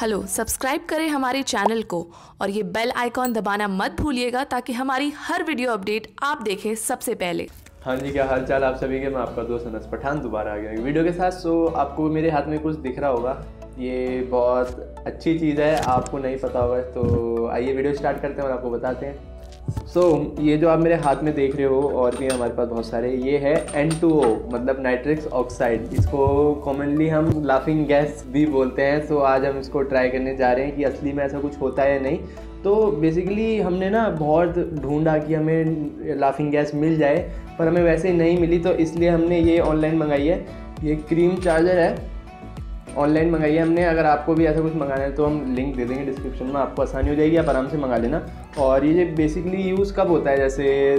Hello, subscribe करें हमारे channel को और ये बेल आइकॉन दबाना मत भूलिएगा ताकि हमारी हर वीडियो अपडेट आप देखें सबसे पहले। हाँ जी, क्या हाल चाल आप सभी के? मैं आपका दोस्त अनस पठान दोबारा आ गया वीडियो के साथ। सो आपको मेरे हाथ में कुछ दिख रहा होगा। ये बहुत अच्छी चीज़ है, आपको नहीं पता होगा। तो आइए वीडियो स्टार्ट करते हैं और आपको बताते हैं। सो so, ये जो आप मेरे हाथ में देख रहे हो और भी हमारे पास बहुत सारे ये है एन टू ओ मतलब नाइट्रिक्स ऑक्साइड इसको कॉमनली हम लाफिंग गैस भी बोलते हैं। सो so, आज हम इसको ट्राई करने जा रहे हैं कि असली में ऐसा कुछ होता है या नहीं। तो बेसिकली हमने ना बहुत ढूंढा कि हमें लाफिंग गैस मिल जाए पर हमें वैसे ही नहीं मिली। तो इसलिए हमने ये ऑनलाइन मंगाई है। ये क्रीम चार्जर है। ऑनलाइन मंगाई है हमने, अगर आपको भी ऐसा कुछ मंगाना है तो हम लिंक दे देंगे डिस्क्रिप्शन में, आपको आसानी हो जाएगी, आप आराम से मंगा लेना। और ये बेसिकली यूज़ कब होता है, जैसे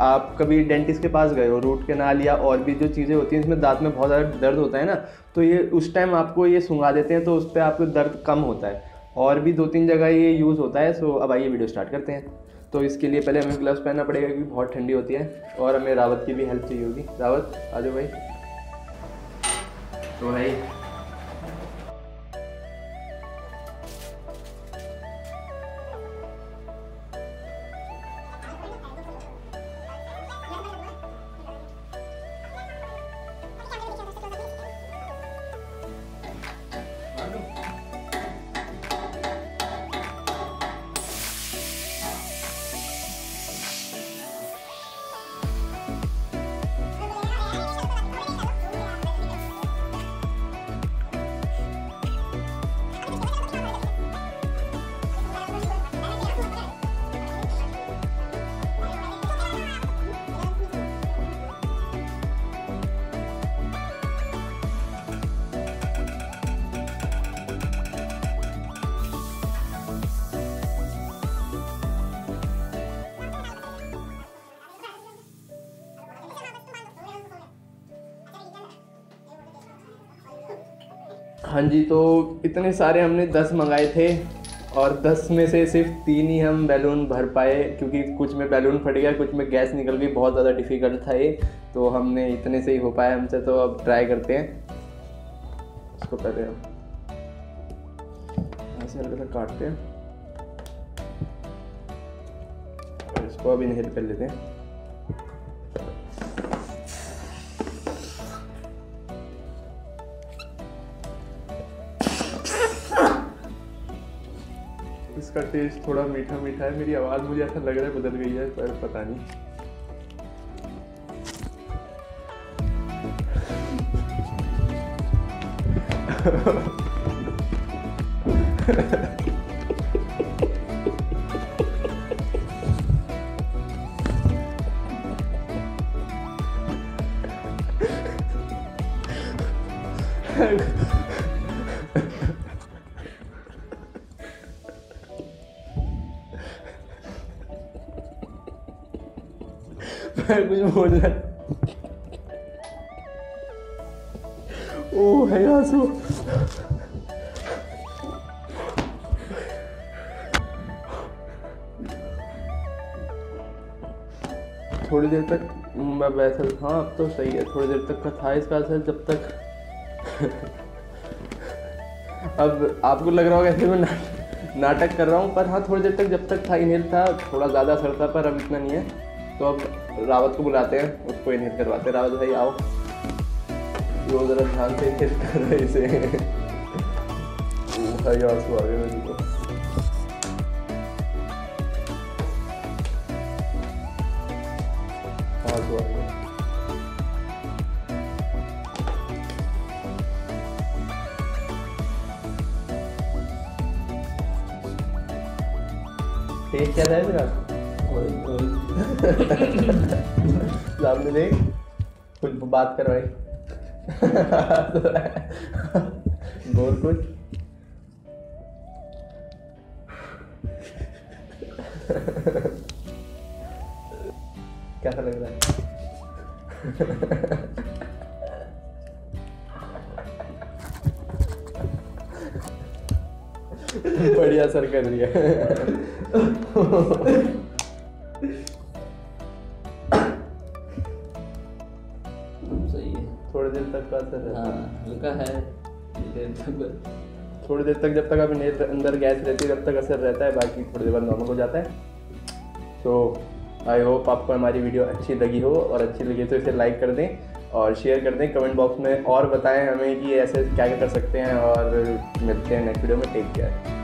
आप कभी डेंटिस्ट के पास गए हो रूट कैनाल या और भी जो चीज़ें होती हैं, इसमें दांत में बहुत ज़्यादा दर्द होता है ना तो ये उस टाइम आपको ये सुंगा देते हैं तो उस पर आपको दर्द कम होता है। और भी दो तीन जगह ये यूज़ होता है सो अब आइए वीडियो स्टार्ट करते हैं। तो इसके लिए पहले हमें ग्लव्स पहनना पड़ेगा, क्योंकि बहुत ठंडी होती है, और हमें रावत की भी हेल्प चाहिए होगी। रावत, आ जाओ भाई। तो भाई हाँ जी तो इतने सारे हमने दस मंगाए थे और दस में से सिर्फ़ तीन ही हम बैलून भर पाए, क्योंकि कुछ में बैलून फट गया, कुछ में गैस निकल गई, बहुत ज़्यादा डिफ़िकल्ट था ये। तो हमने इतने से ही हो पाया हमसे तो अब ट्राई करते हैं। इसको पहले हम ऐसे हल्का सा काटते हैं। और इसको अब इनहेल कर लेते हैं। इसका टेस्ट थोड़ा मीठा मीठा है। मेरी आवाज़ मुझे ऐसा लग रहा है बदल गई है, पर पता नहीं। मैं कुछ बोल रहा ओ है आँसू थोड़ी देर तक मैं वैसे हाँ अब तो सही है, थोड़ी देर तक का था इसका असर जब तक। अब आपको लग रहा होगा ऐसे मैं नाटक कर रहा हूँ, पर हाँ थोड़ी देर तक जब तक था इनहेल था, थोड़ा ज़्यादा असर था पर अब इतना नहीं है। तो अब रावत को बुलाते हैं, उसको इनहेल करवाते हैं। रावत भाई, आओ। वो ज़रा ध्यान से इनहेल कर रहे इसे। भाई आँसू आ गए मेरे को। आँसू आ गए। टेस्ट क्या है मेरा? सामने देख कुछ बात कर भाई बोल कुछ कैसा लग रहा है बढ़िया सर कर रही असर हाँ। हल्का है थोड़ी देर तक थोड़ी देर तक जब तक अभी नेट अंदर गैस रहती है तब तक असर रहता है बाकी थोड़ी देर बाद नॉर्मल हो जाता है। तो आई होप आपको हमारी वीडियो अच्छी लगी हो और अच्छी लगी तो इसे लाइक कर दें और शेयर कर दें। कमेंट बॉक्स में और बताएँ हमें कि ऐसे क्या क्या कर सकते हैं और मिलते हैं नेक्स्ट वीडियो में। Take care